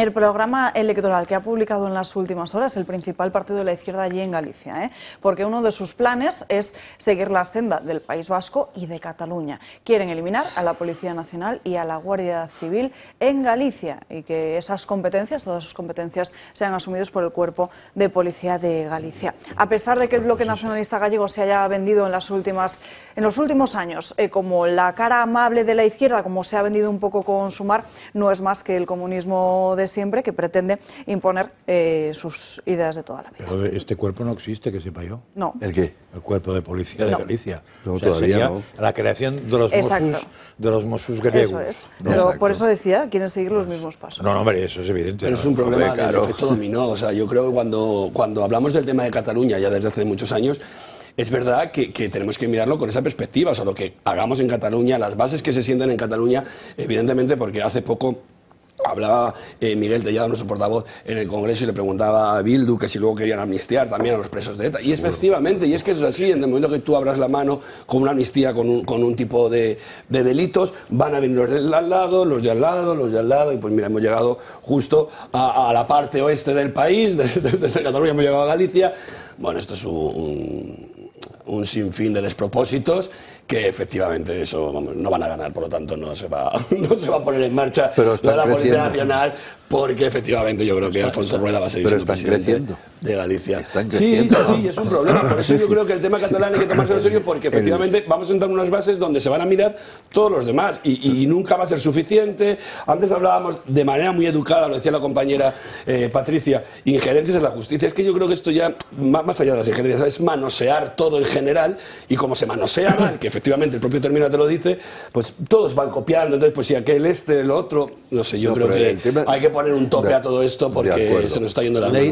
el programa electoral que ha publicado en las últimas horas el principal partido de la izquierda allí en Galicia, ¿eh? porque uno de sus planes es seguir la senda del País Vasco y de Cataluña. Quieren eliminar a la Policía Nacional y a la Guardia Civil en Galicia y que esas competencias, todas sus competencias, sean asumidas por el Cuerpo de Policía de Galicia. A pesar de que el bloque nacionalista gallego se haya vendido en, las últimas, en los últimos años eh, como la cara amable de la izquierda, como se ha vendido un poco con Sumar, no es más que el comunismo de siempre que pretende imponer eh, sus ideas de toda la vida. Pero este cuerpo no existe, que sepa yo. No. ¿El qué? El cuerpo de policía de No. Galicia. No, o sea, todavía sería no. la creación de los Exacto. Mossos, de los Mossos griegos. Eso es. Pero Exacto. por eso decía, quieren seguir los mismos pasos. no, no, hombre, eso es evidente. Pero ¿no? es un problema del claro. efecto dominó. O sea, yo creo que cuando, cuando hablamos del tema de Cataluña, ya desde hace muchos años, es verdad que, que tenemos que mirarlo con esa perspectiva. O sea, lo que hagamos en Cataluña, las bases que se sientan en Cataluña, evidentemente, porque hace poco. Hablaba eh, Miguel Tellado, nuestro portavoz, en el Congreso y le preguntaba a Bildu que si luego querían amnistiar también a los presos de ETA. Y efectivamente, y es que eso es así, en el momento que tú abras la mano con una amnistía, con un, con un tipo de, de delitos, van a venir los de al lado, los de al lado, los de al lado, y pues mira, hemos llegado justo a, a la parte oeste del país, desde, Cataluña hemos llegado a Galicia. Bueno, esto es un, un sinfín de despropósitos que efectivamente eso vamos, no van a ganar, por lo tanto no se va, no se va a poner en marcha Pero de la Policía. Nacional porque efectivamente yo creo que Alfonso Rueda va a seguir pero siendo presidente creciendo. de Galicia. Sí, sí, sí, es un problema. Por eso yo creo que el tema catalán hay que tomárselo en serio porque efectivamente vamos a sentar unas bases donde se van a mirar todos los demás y, y nunca va a ser suficiente. Antes hablábamos de manera muy educada, lo decía la compañera eh, Patricia, injerencias en la justicia. Es que yo creo que esto ya, más, más allá de las injerencias, es manosear todo en general y como se manosea mal, que efectivamente el propio término te lo dice, pues todos van copiando. Entonces, pues si aquel este, el otro, no sé, yo No, creo que el tema- hay que poner un tope a todo esto porque acuerdo. se nos está yendo la Ley,